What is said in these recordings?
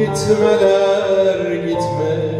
gitmeler gitmek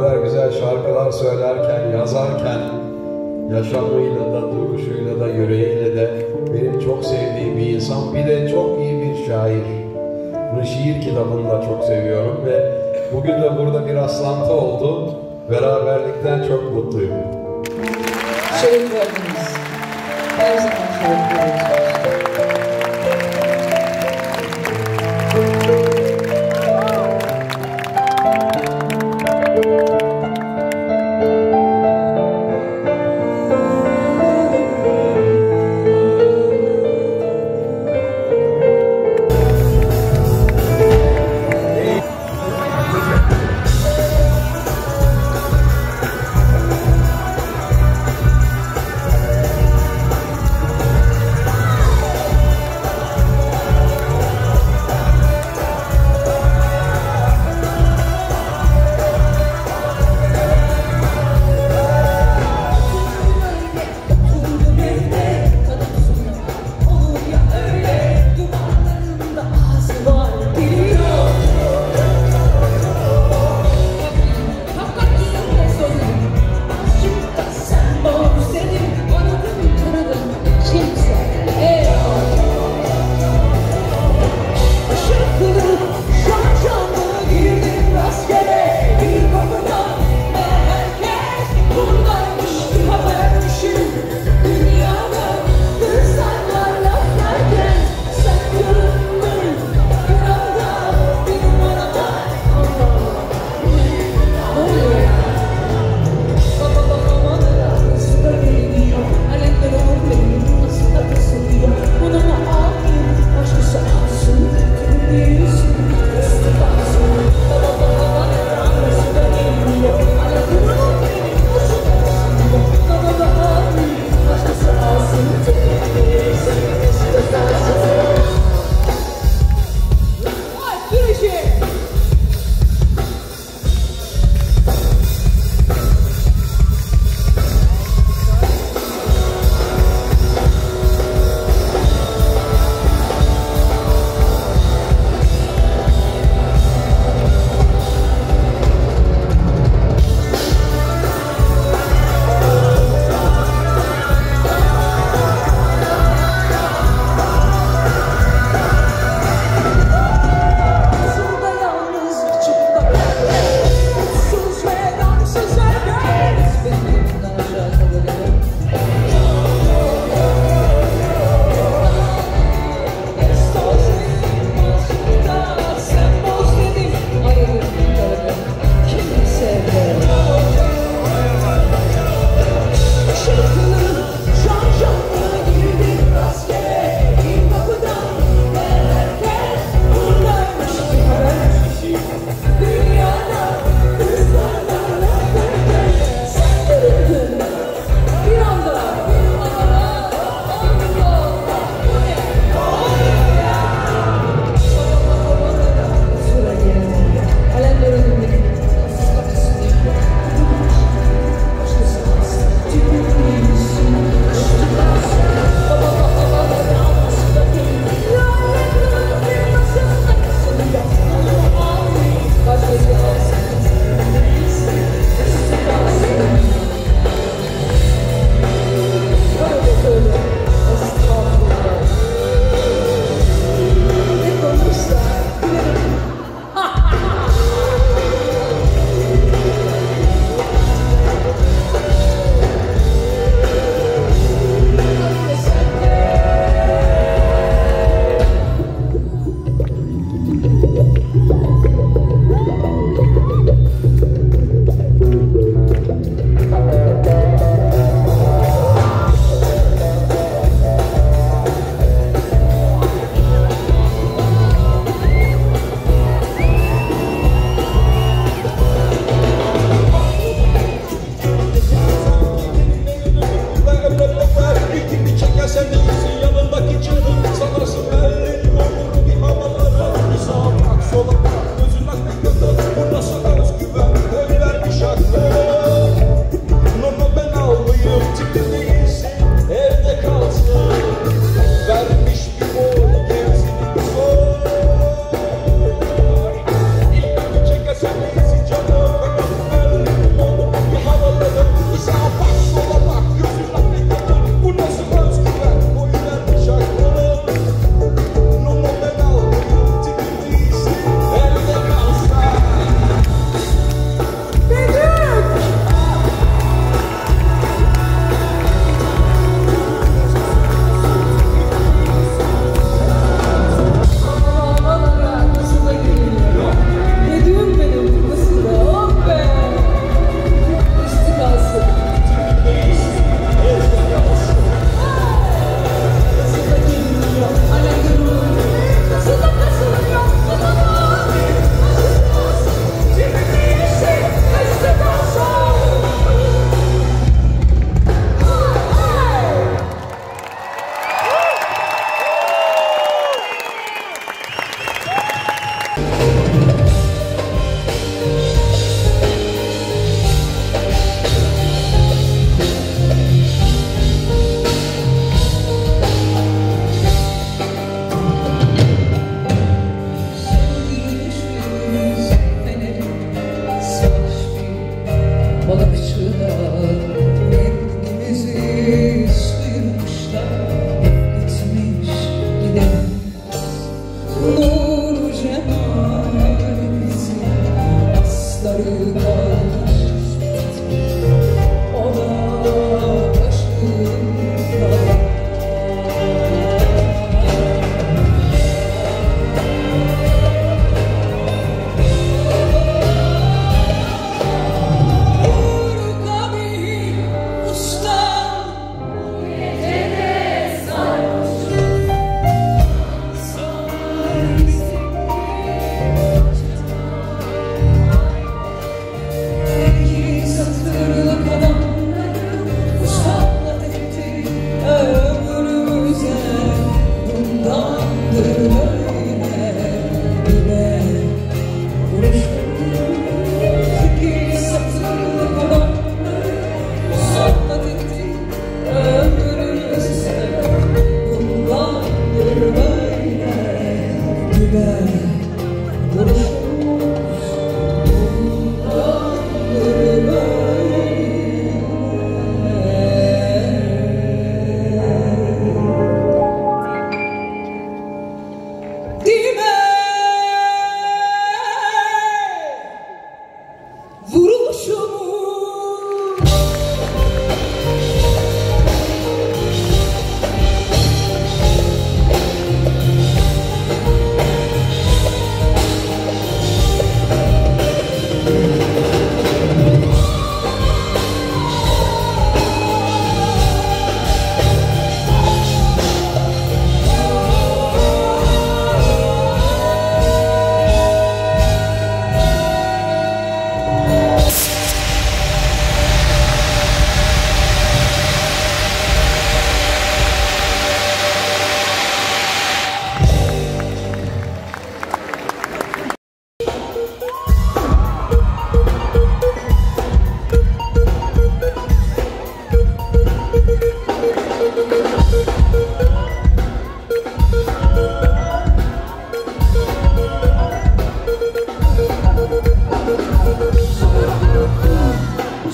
kadar güzel şarkılar söylerken, yazarken yaşamıyla da, duruşuyla da, yüreğiyle de benim çok sevdiğim bir insan. Bir de çok iyi bir şair. Bunu şiir kitabını da çok seviyorum ve bugün de burada bir rastlantı oldu. Beraberlikten çok mutluyum. Şeref verdiniz. Her zaman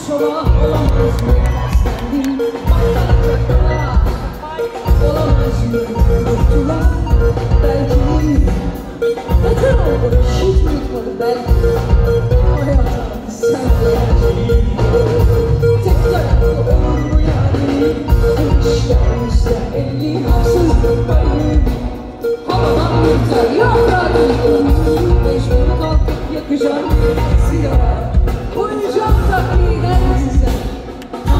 şova olamaz mı? Sendim bataklıkta olamaz mı? Kurtula belki Beter oldu hiç unutmadı O hayata sen de Tek taraflı olur mu yani? Enişten üstte elli haksızlık payı Havadan yutar yavrar Mecbur kalkıp yakacağım sigara